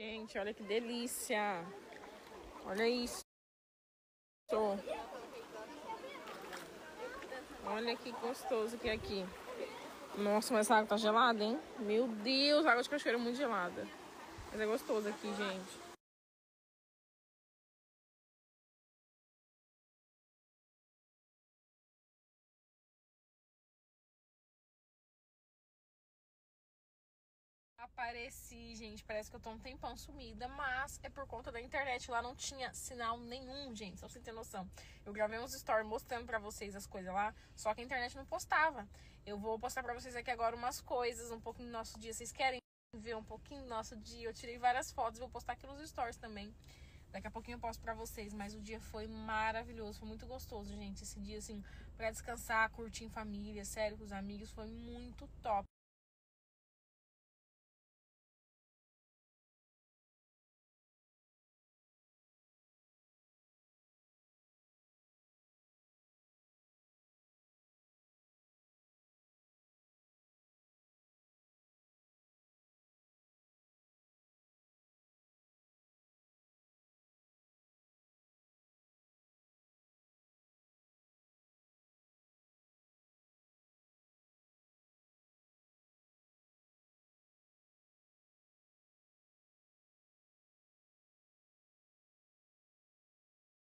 Gente, olha que delícia. Olha isso. Olha que gostoso que é aqui. Nossa, mas essa água tá gelada, hein? Meu Deus, a água de cachoeira é muito gelada. Mas é gostoso aqui, gente. Apareci, gente. Parece que eu tô um tempão sumida, mas é por conta da internet. Lá não tinha sinal nenhum, gente. Só pra você ter noção. Eu gravei uns stories mostrando pra vocês as coisas lá, só que a internet não postava. Eu vou postar pra vocês aqui agora umas coisas, um pouquinho do nosso dia. Vocês querem ver um pouquinho do nosso dia? Eu tirei várias fotos, vou postar aqui nos stories também. Daqui a pouquinho eu posto pra vocês, mas o dia foi maravilhoso, foi muito gostoso, gente. Esse dia, assim, pra descansar, curtir em família, sério, com os amigos, foi muito top.